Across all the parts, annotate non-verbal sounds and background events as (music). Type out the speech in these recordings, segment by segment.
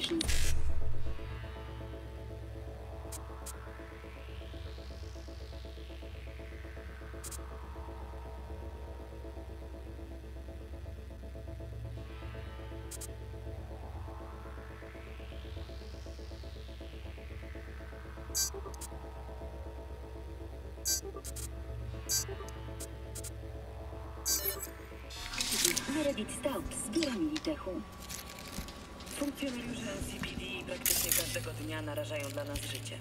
locations. Wyrobić stałp z górami i techu. Funkcjonariusze LCPD praktycznie każdego dnia narażają dla nas życie.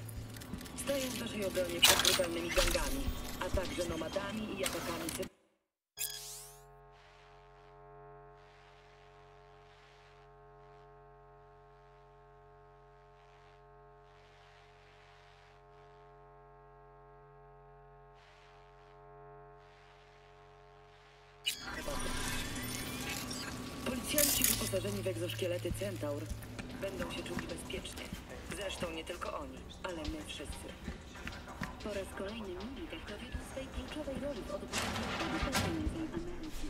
Stoją w naszej obronie przed brutalnymi gangami, a także nomadami i atakami. Egzoszkielety Centaur będą się czuć bezpiecznie. Zresztą nie tylko oni, ale my wszyscy. Po raz kolejny militech dowiódł swej kluczowej roli w odbudowie Ameryki.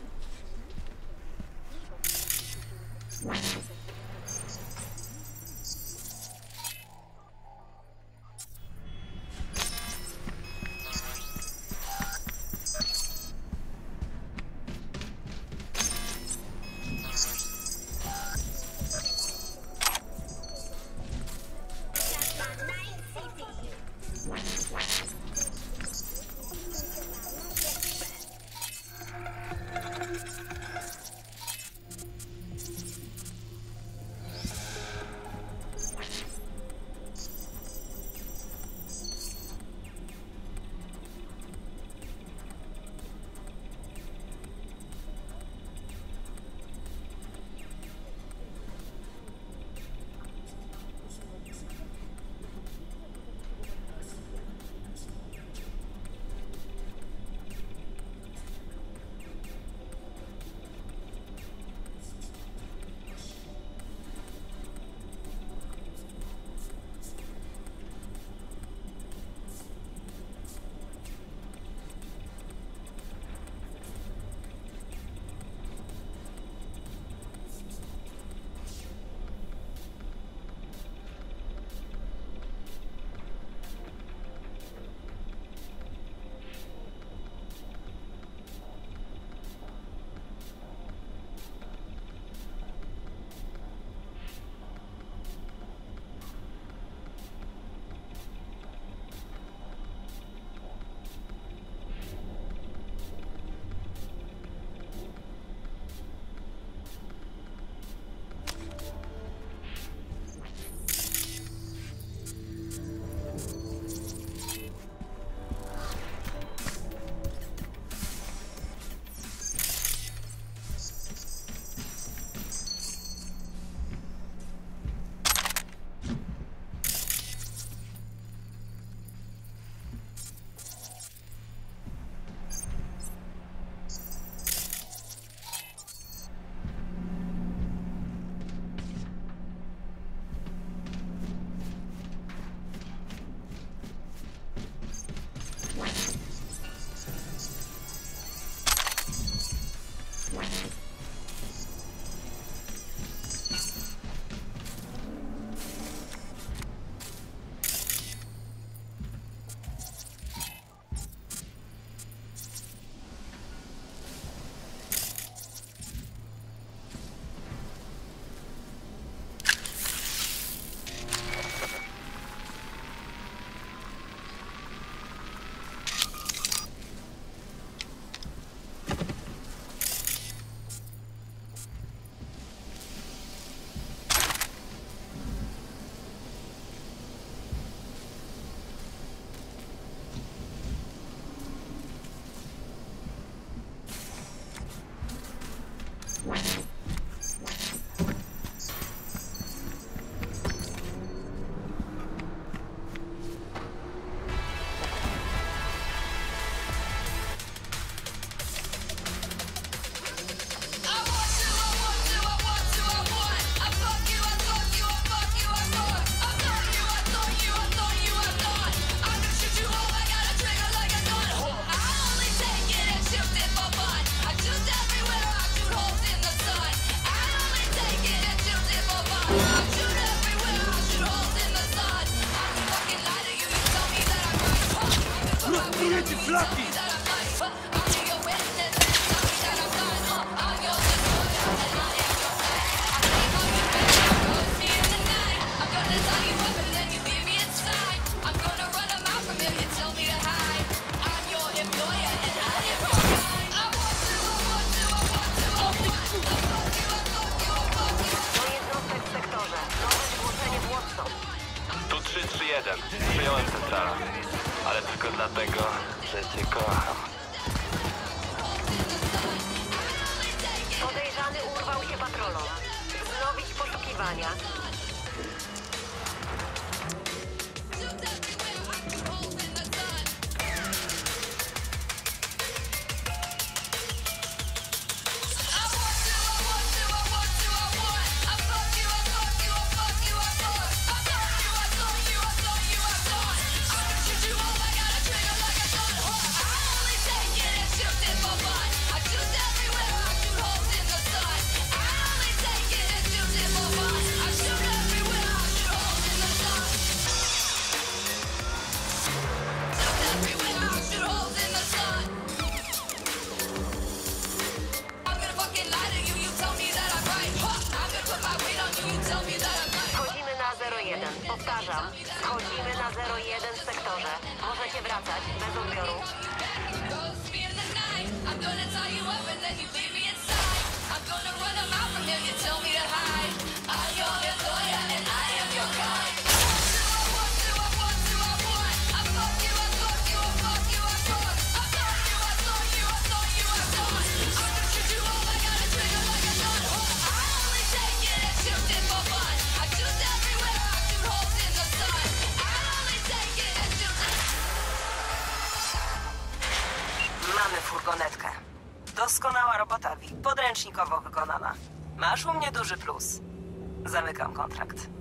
unikam contract.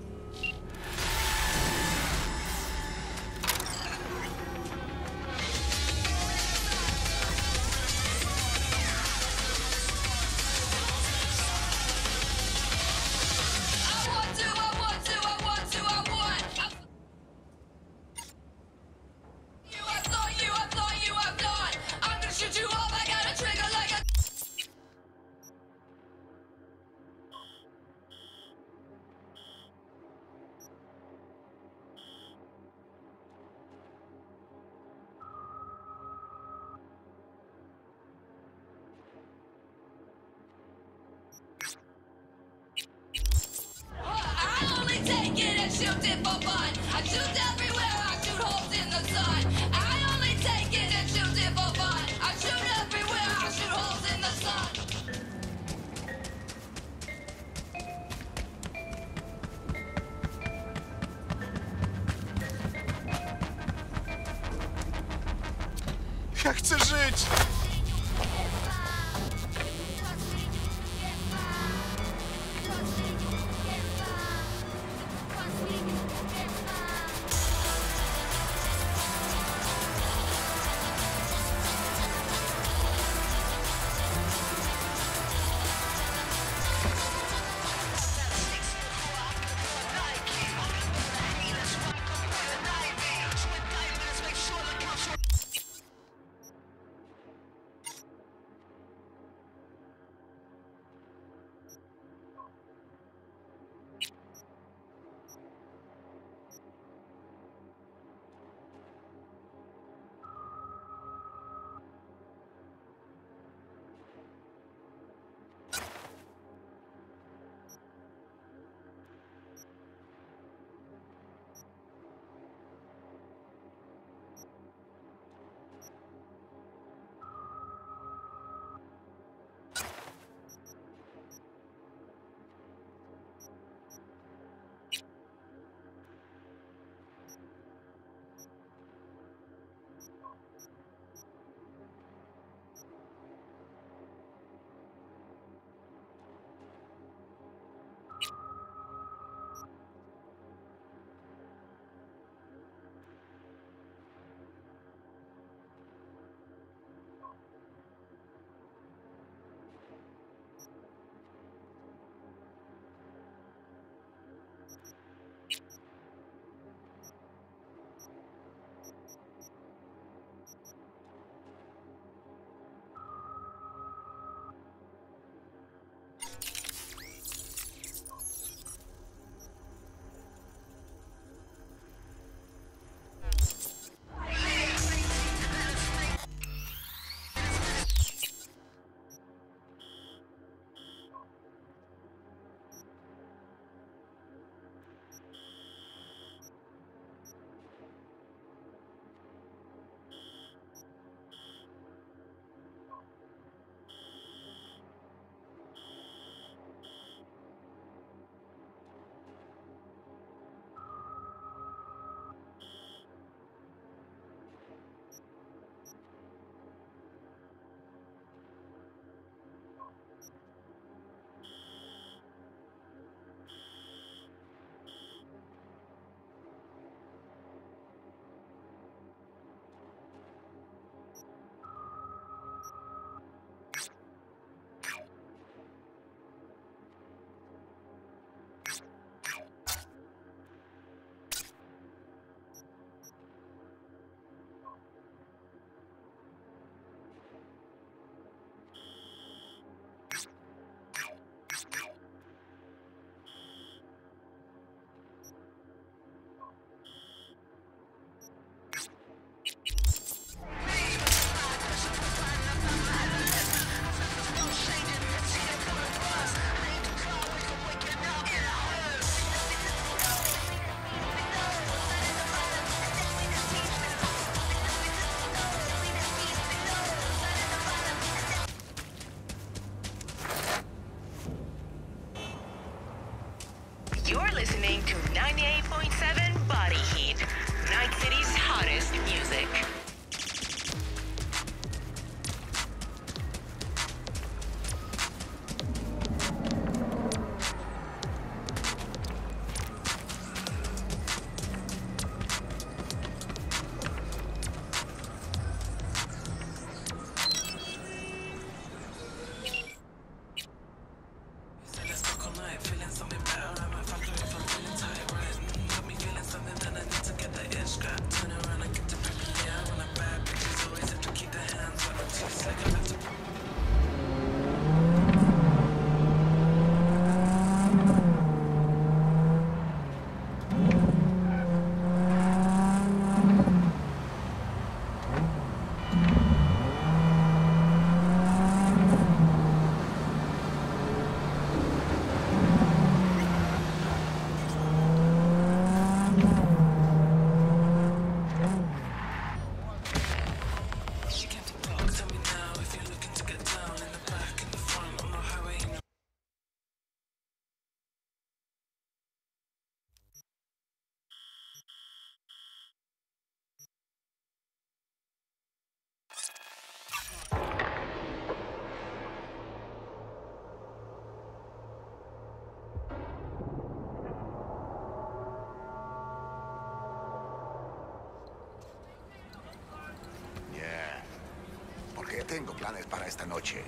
Porque tengo planes para esta noche.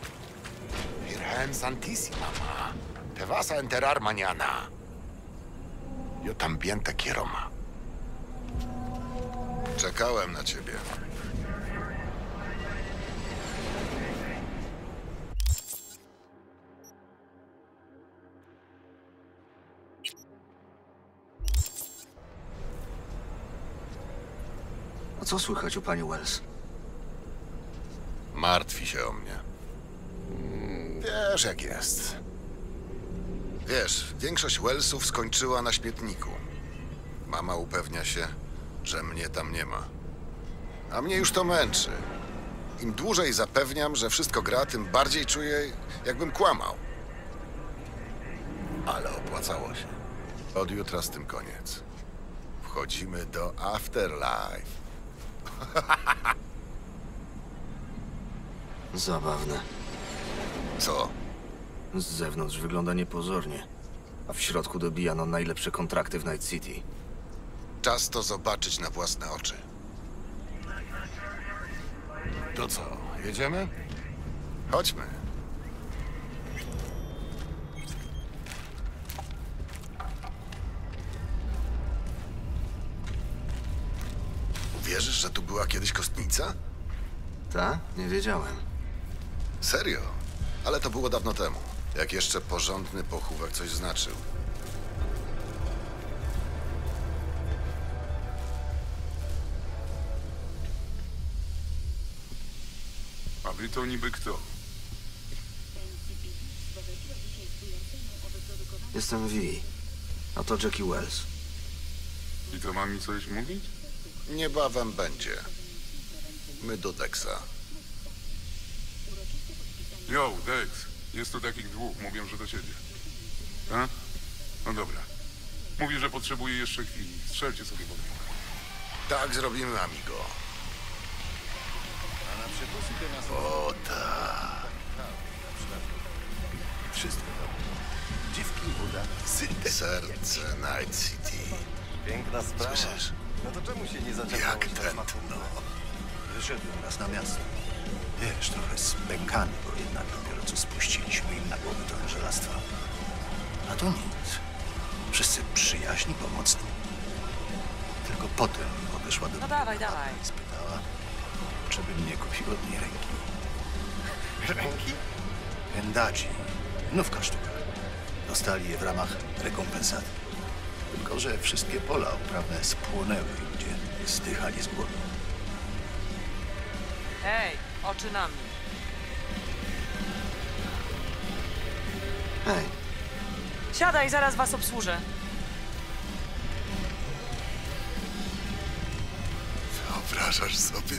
Virgen Santísima, ma. Te vas a enterar mañana. Yo también te quiero, ma. Czekałem na ciebie. A co słychać u pani Wells? Martwi się o mnie. Wiesz, jak jest. Wiesz, większość Wellsów skończyła na śmietniku. Mama upewnia się, że mnie tam nie ma. A mnie już to męczy. Im dłużej zapewniam, że wszystko gra, tym bardziej czuję, jakbym kłamał. Ale opłacało się. Od jutra z tym koniec. Wchodzimy do Afterlife. (laughs) Zabawne. Co? Z zewnątrz wygląda niepozornie. A w środku dobijano najlepsze kontrakty w Night City. Czas to zobaczyć na własne oczy. To co, jedziemy? Chodźmy. Uwierzysz, że tu była kiedyś kostnica? Ta? Nie wiedziałem. Serio? Ale to było dawno temu. Jak jeszcze porządny pochówek coś znaczył. A wy to niby kto? Jestem V. A to Jackie Wells. I to ma mi coś mówić? Niebawem będzie. My do Dexa. Yo, Dex, jest tu takich dwóch, mówią, że do ciebie. A? No dobra. Mówi, że potrzebuje jeszcze chwili. Strzelcie sobie po mnie. Tak zrobimy, amigo. O tak. Wszystko dobrze. Dziwki, syntetyk. Serce Night City. Piękna sprawa. Słyszysz? No to czemu się nie zaczęło? Jak tętno. Wyszedłem raz na miasto. Wiesz, trochę spękany, bo jednak dopiero co spuściliśmy im na głowy trochę żelastwa. A to nic. Wszyscy przyjaźni, pomocni. Tylko potem podeszła do No mnie dawaj, dawaj. i spytała, czy bym nie kupił od niej ręki. Ręki? Endadzi. Nówka sztuka. Dostali je w ramach rekompensaty. Tylko, że wszystkie pola uprawne spłonęły i ludzie zdychali z głodu. Hej, oczy na mnie. Hej, Siadaj, zaraz was obsłużę. Wyobrażasz sobie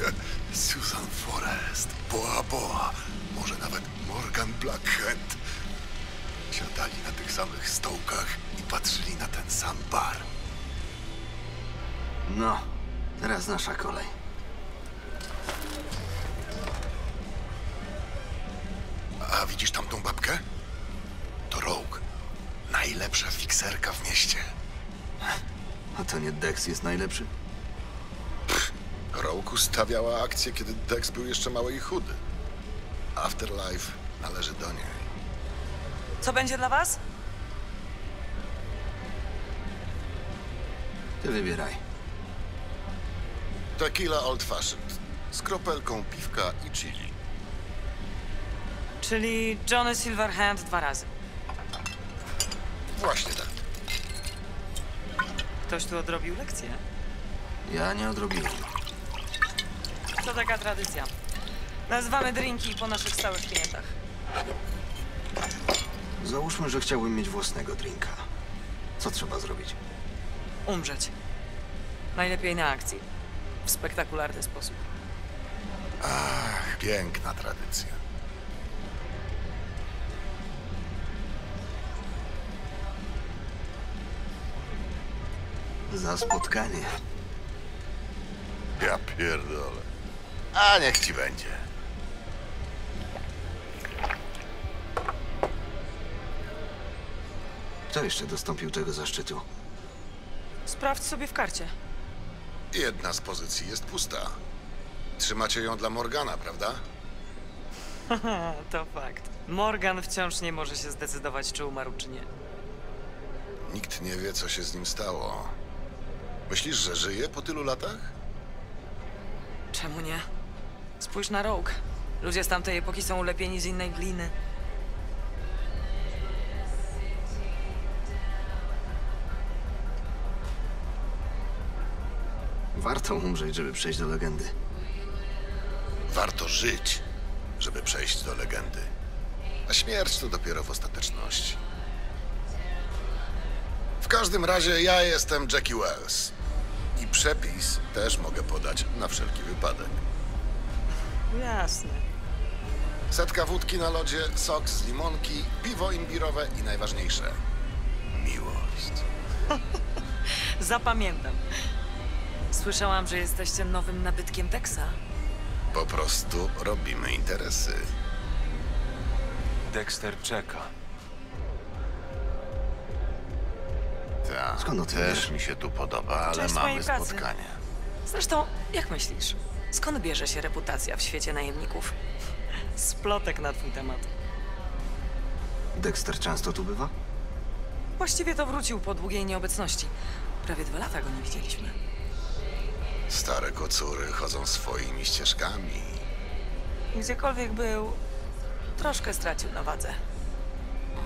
Susan Forrest, Boa Boa, może nawet Morgan Blackhand. Siadali na tych samych stołkach i patrzyli na ten sam bar. No, teraz nasza kolej. A widzisz tamtą babkę? To Rogue. Najlepsza fikserka w mieście. A to nie Dex jest najlepszy? Rogue ustawiała akcję, kiedy Dex był jeszcze mały i chudy. Afterlife należy do niej. Co będzie dla was? Ty wybieraj. Tequila Old Fashioned. Z kropelką piwka i chili. Czyli Johnny Silverhand dwa razy. Właśnie tak. Ktoś tu odrobił lekcję. Ja nie odrobiłem. To taka tradycja. Nazywamy drinki po naszych stałych klientach. Załóżmy, że chciałbym mieć własnego drinka. Co trzeba zrobić? Umrzeć. Najlepiej na akcji. W spektakularny sposób. Ach, piękna tradycja. Za spotkanie. Ja pierdolę. A niech ci będzie. Kto jeszcze dostąpił tego zaszczytu? Sprawdź sobie w karcie. Jedna z pozycji jest pusta. Trzymacie ją dla Morgana, prawda? (laughs) to fakt. Morgan wciąż nie może się zdecydować, czy umarł, czy nie. Nikt nie wie, co się z nim stało. Myślisz, że żyje po tylu latach? Czemu nie? Spójrz na Rogue. Ludzie z tamtej epoki są ulepieni z innej gliny. Warto umrzeć, żeby przejść do legendy. Warto żyć, żeby przejść do legendy. A śmierć to dopiero w ostateczności. W każdym razie ja jestem Jackie Wells. I przepis też mogę podać na wszelki wypadek. Jasne. Setka wódki na lodzie, sok z limonki, piwo imbirowe i najważniejsze miłość. (laughs) Zapamiętam. Słyszałam, że jesteście nowym nabytkiem Texa. Po prostu robimy interesy. Dexter czeka. Tak, Skąd o tym też wiesz? mi się tu podoba, ale Część mamy mojej pracy. spotkanie. Zresztą, jak myślisz, skąd bierze się reputacja w świecie najemników? (laughs) Splotek na twój temat. Dexter często tu bywa? Właściwie to wrócił po długiej nieobecności. Prawie dwa lata go nie widzieliśmy. Stare kocury chodzą swoimi ścieżkami. Gdziekolwiek był, troszkę stracił na wadze.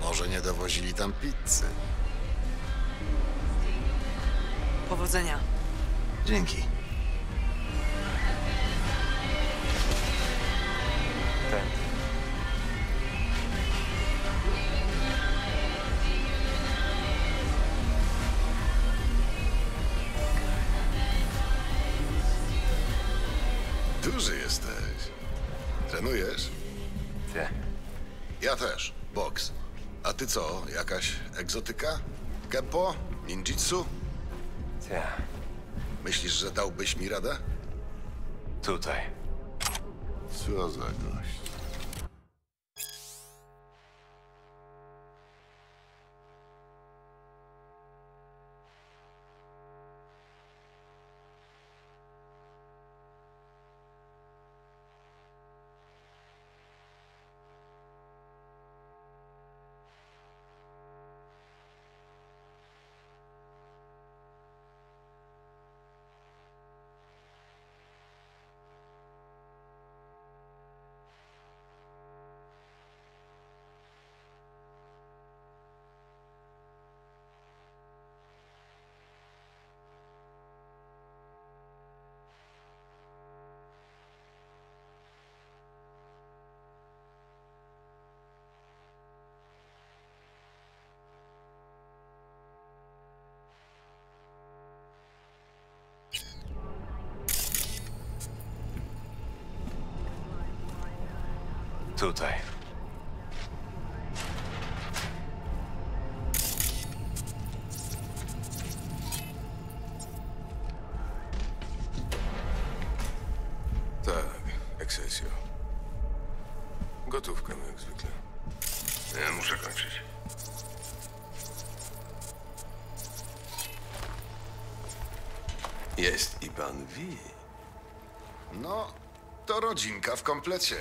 Może nie dowozili tam pizzy. Powodzenia. Dzięki. Ten. Duży jesteś. Trenujesz? Ty. Ja też. Boks. A ty co? Jakaś egzotyka? Kempo? Ninjitsu? Ty. Myślisz, że dałbyś mi radę? Tutaj. Co za gość. Tutaj. Tak, Excelsior. Gotówkę jak zwykle. Ja muszę kończyć. Jest i pan wie. No, to rodzinka w komplecie.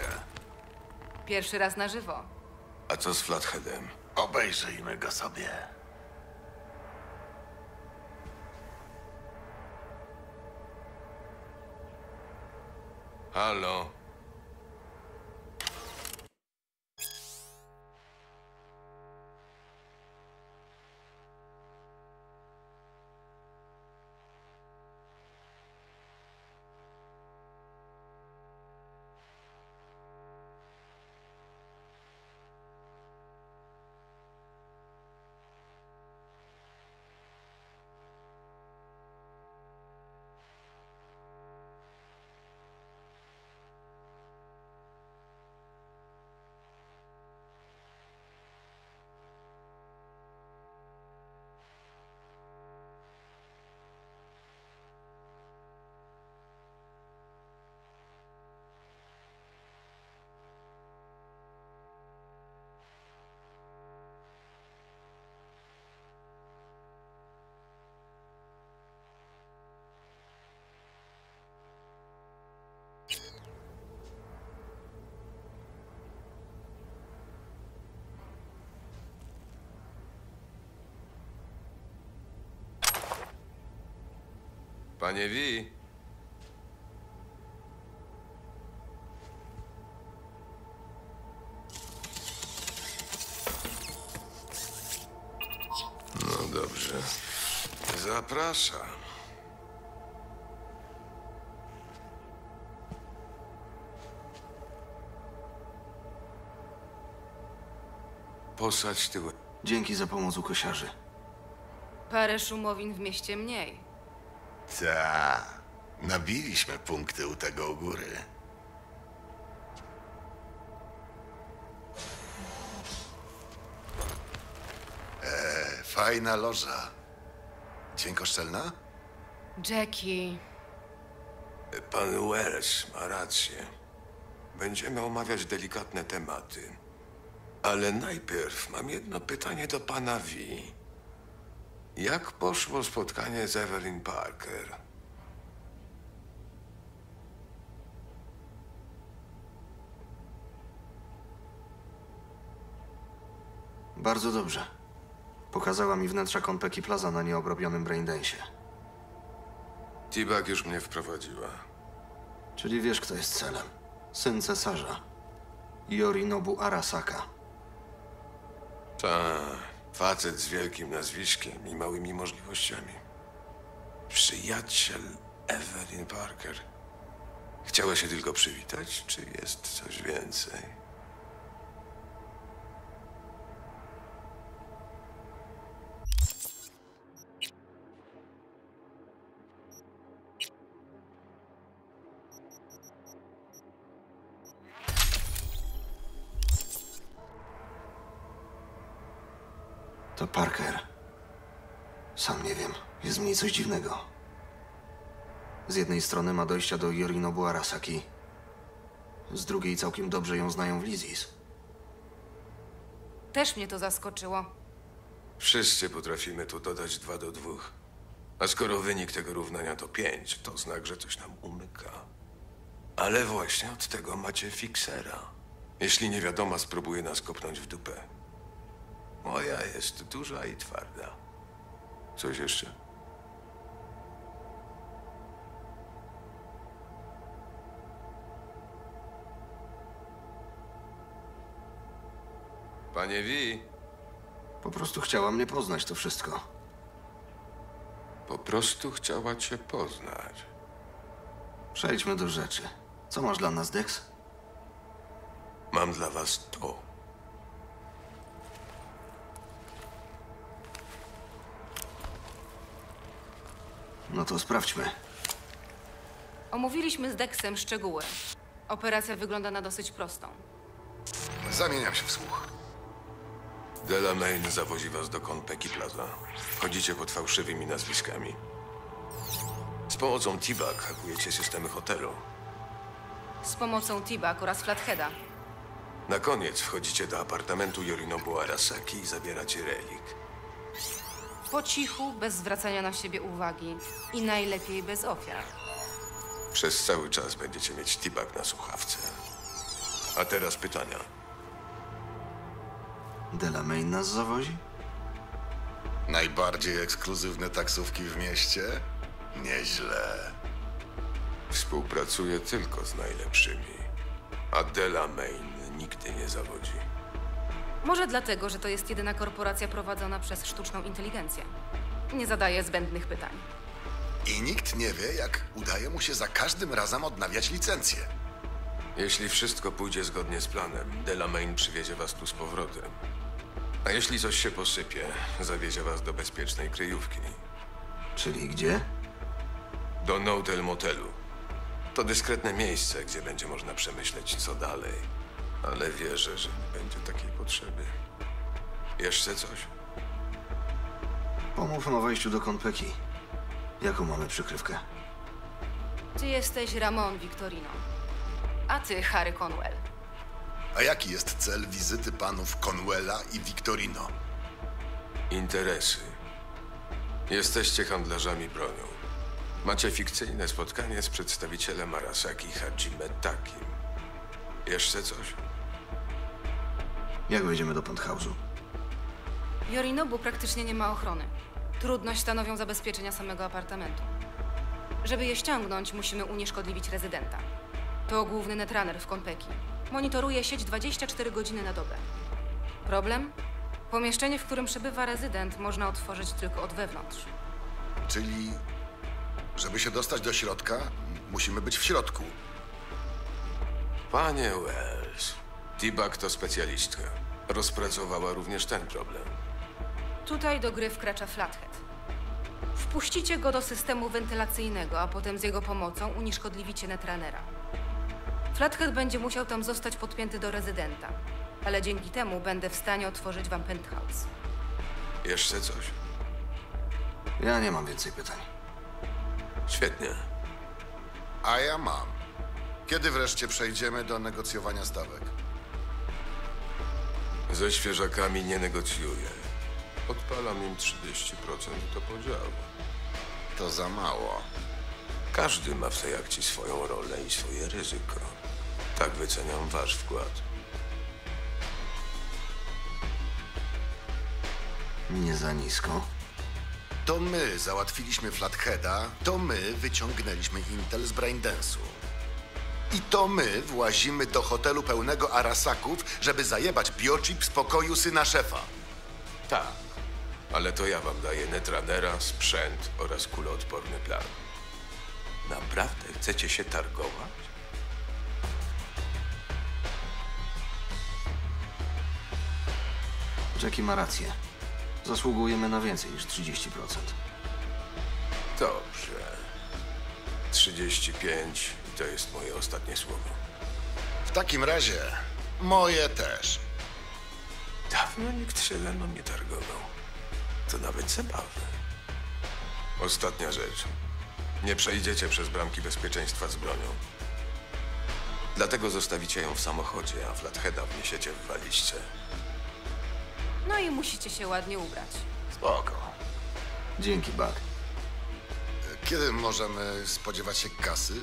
Pierwszy raz na żywo. A co z Flatheadem? Obejrzyjmy go sobie. Panie Wi. No dobrze. Zapraszam. Posadź tyłem. Dzięki za pomoc u kosiarzy. Parę szumowin w mieście mniej. Ta, nabiliśmy punkty u tego u góry. E, fajna loża. Dzień kosztelna? Jackie, Pan Wells ma rację. Będziemy omawiać delikatne tematy. Ale najpierw mam jedno pytanie do pana V. Jak poszło spotkanie z Evelyn Parker? Bardzo dobrze. Pokazała mi wnętrza Konpeki Plaza na nieobrobionym braindensie. Tibak już mnie wprowadziła. Czyli wiesz, kto jest celem. Syn cesarza. Yorinobu Arasaka. Ta, facet z wielkim nazwiskiem i małymi możliwościami. Przyjaciel Evelyn Parker. Chciała się tylko przywitać, czy jest coś więcej? To Parker. Sam nie wiem. Jest w niej coś dziwnego. Z jednej strony ma dojścia do Yorinobu Arasaki. Z drugiej całkiem dobrze ją znają w Lizis. też mnie to zaskoczyło. Wszyscy potrafimy tu dodać dwa do dwóch. A skoro wynik tego równania to pięć, to znak, że coś nam umyka. Ale właśnie od tego macie fiksera. Jeśli niewiadoma spróbuje nas kopnąć w dupę. Moja jest duża i twarda. Coś jeszcze? Panie Wi, Po prostu chciała mnie poznać, to wszystko. po prostu chciała cię poznać. Przejdźmy do rzeczy. Co masz dla nas, Dex? Mam dla was to. No to sprawdźmy. Omówiliśmy z Dexem szczegóły. Operacja wygląda na dosyć prostą. Zamieniam się w słuch. Delamain zawozi was do Konpeki Plaza. Chodzicie pod fałszywymi nazwiskami. Z pomocą T-Bag hakujecie systemy hotelu. Z pomocą T-Bag oraz Flatheada. Na koniec wchodzicie do apartamentu Yorinobu Arasaki i zabieracie relik. Po cichu, bez zwracania na siebie uwagi. I najlepiej bez ofiar. Przez cały czas będziecie mieć tibak na słuchawce. A teraz pytania. Delamain nas zawozi? Najbardziej ekskluzywne taksówki w mieście? Nieźle. Współpracuję tylko z najlepszymi. A Delamain nigdy nie zawodzi. Może dlatego, że to jest jedyna korporacja prowadzona przez sztuczną inteligencję. Nie zadaje zbędnych pytań. I nikt nie wie, jak udaje mu się za każdym razem odnawiać licencję. Jeśli wszystko pójdzie zgodnie z planem, Delamain przywiezie was tu z powrotem. A jeśli coś się posypie, zawiezie was do bezpiecznej kryjówki. Czyli gdzie? Do Notel Motelu. To dyskretne miejsce, gdzie będzie można przemyśleć, co dalej. Ale wierzę, że nie będzie takiej potrzeby. Jeszcze coś? Pomówmy o wejściu do Konpeki. Jaką mamy przykrywkę? Ty jesteś Ramon Victorino. A ty Harry Conwell. A jaki jest cel wizyty panów Conwella i Victorino? Interesy. Jesteście handlarzami bronią. Macie fikcyjne spotkanie z przedstawicielem Arasaki Hajime Takim. Jeszcze coś? Jak wejdziemy do penthouse'u? Yorinobu praktycznie nie ma ochrony. Trudność stanowią zabezpieczenia samego apartamentu. Żeby je ściągnąć, musimy unieszkodliwić rezydenta. To główny netrunner w Konpeki. Monitoruje sieć 24 godziny na dobę. Problem? Pomieszczenie, w którym przebywa rezydent, można otworzyć tylko od wewnątrz. Czyli, żeby się dostać do środka, musimy być w środku. Panie Wells, Tibak to specjalistka. Rozpracowała również ten problem. Tutaj do gry wkracza Flathead. Wpuścicie go do systemu wentylacyjnego, a potem z jego pomocą unieszkodliwicie netranera. Flathead będzie musiał tam zostać podpięty do rezydenta, ale dzięki temu będę w stanie otworzyć wam penthouse. Jeszcze coś? Ja nie mam więcej pytań. Świetnie. A ja mam. Kiedy wreszcie przejdziemy do negocjowania stawek? Ze świeżakami nie negocjuję. Odpalam im 30% do podziału. To za mało. Każdy ma w tej akcji swoją rolę i swoje ryzyko. Tak wyceniam wasz wkład. Nie za nisko. To my załatwiliśmy Flatheada, to my wyciągnęliśmy Intel z Braindensu. I to my włazimy do hotelu pełnego Arasaków, żeby zajebać biochip z pokoju syna szefa. Tak. Ale to ja wam daję netranera, sprzęt oraz kuloodporny plan. Naprawdę chcecie się targować? Jackie ma rację. Zasługujemy na więcej niż 30%. Dobrze. 35 i to jest moje ostatnie słowo. W takim razie moje też. Dawno nikt się ze mną nie targował. To nawet zabawne. Ostatnia rzecz. Nie przejdziecie przez bramki bezpieczeństwa z bronią. Dlatego zostawicie ją w samochodzie, a Flatheada wniesiecie w walizce. No i musicie się ładnie ubrać. Spoko. Dzięki, Buck. Kiedy możemy spodziewać się kasy?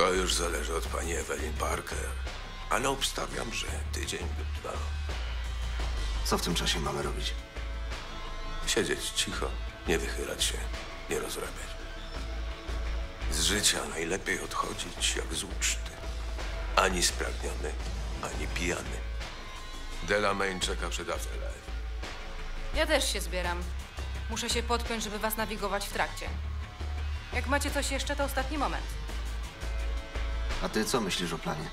To już zależy od pani Evelyn Parker. Ale obstawiam, że tydzień lub dwa. Co w tym czasie mamy robić? Siedzieć cicho, nie wychylać się, nie rozrabiać. Z życia najlepiej odchodzić jak z uczty. Ani spragniony, ani pijany. Delamain czeka przed Afterlife. Ja też się zbieram. Muszę się podpiąć, żeby was nawigować w trakcie. Jak macie coś jeszcze, to ostatni moment. A ty co myślisz o planie?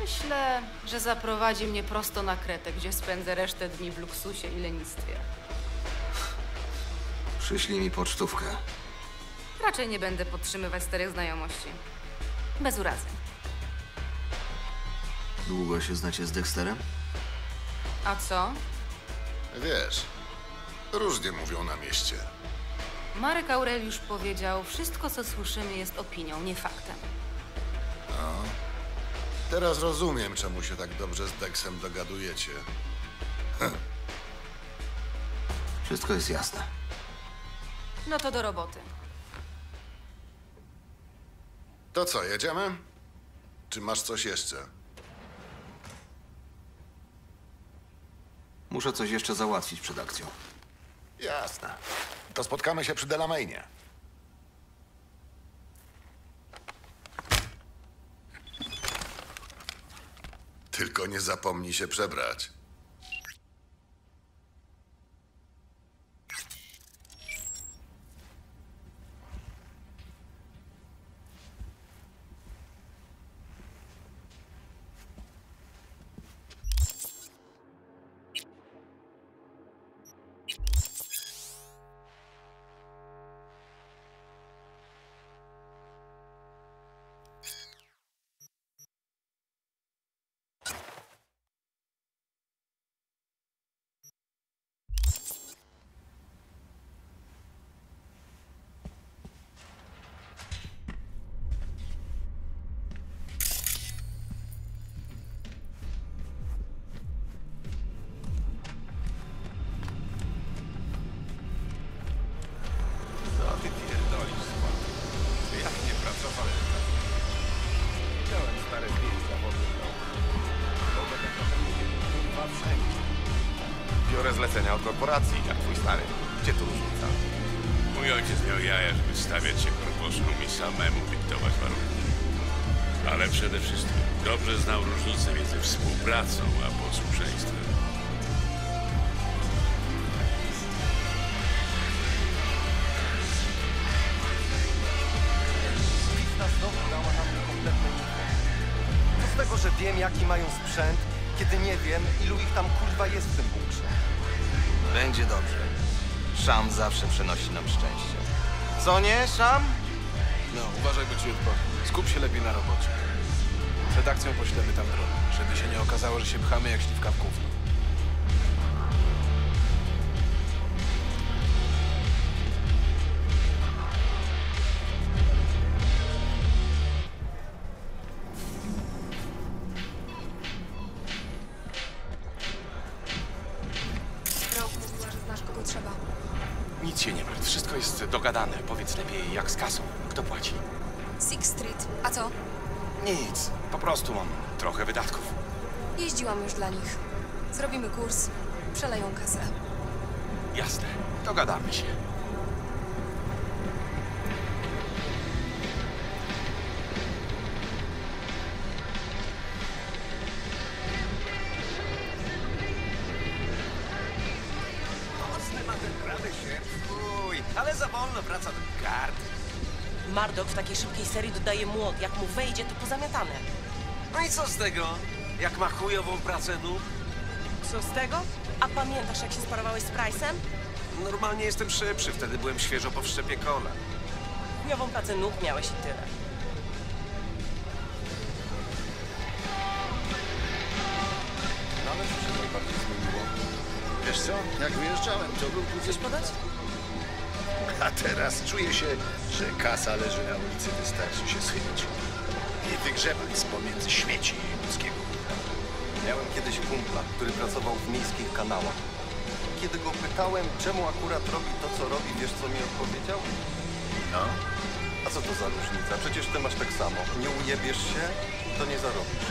Myślę, że zaprowadzi mnie prosto na Kretę, gdzie spędzę resztę dni w luksusie i lenistwie. Przyślij mi pocztówkę. Raczej nie będę podtrzymywać starych znajomości. Bez urazy. Długo się znacie z Dexterem? A co? Wiesz, różnie mówią na mieście. Marek Aureliusz powiedział, wszystko co słyszymy jest opinią, nie faktem. Teraz rozumiem, czemu się tak dobrze z Dexem dogadujecie. Wszystko jest jasne. No to do roboty. To co, jedziemy? Czy masz coś jeszcze? Muszę coś jeszcze załatwić przed akcją. Jasne. To spotkamy się przy Delamainie. Tylko nie zapomnij się przebrać. Biorę zlecenia od korporacji, jak twój stary. Gdzie tu różnica? Mój ojciec miał jaja, żeby stawiać się korposzom i samemu dyktować warunki. Ale przede wszystkim dobrze znał różnicę między współpracą a posłuszeństwem. Lista znowu dała nam kompletne info. Co z tego, że wiem, jaki mają sprzęt, kiedy nie wiem, ilu ich tam kurwa jest w tym bunkrze? Będzie dobrze. Szam zawsze przynosi nam szczęście. Co nie, Szam? No, uważaj, bo ci odpowiem. Skup się lepiej na robocie. Przed akcją poślemy tam dron, żeby się nie okazało, że się pchamy jak śliwka w gówno. Kurs. Przeleją kasę. Jasne, dogadamy się. Mocny ma ten prawy się. Uj, ale za wolno wraca do kart. Mardok w takiej szybkiej serii dodaje młot. Jak mu wejdzie, to pozamiatane. No i co z tego? Jak ma chujową pracę nóg? Co z tego? A pamiętasz, jak się sparowałeś z Price'em? Normalnie jestem szybszy, wtedy byłem świeżo po wszczepie kola. Chujową pracę nóg miałeś i tyle. Nawet się najbardziej zmieniło. Wiesz co, jak wyjeżdżałem, to był tu Chcesz podać? A teraz czuję się, że kasa leży na ulicy, wystarczy się schylić. I wygrzebać z pomiędzy śmieci. Miałem kiedyś kumpla, który pracował w miejskich kanałach. Kiedy go pytałem, czemu akurat robi to, co robi, wiesz, co mi odpowiedział? No? A co to za różnica? Przecież ty masz tak samo. Nie ujebiesz się, to nie zarobisz.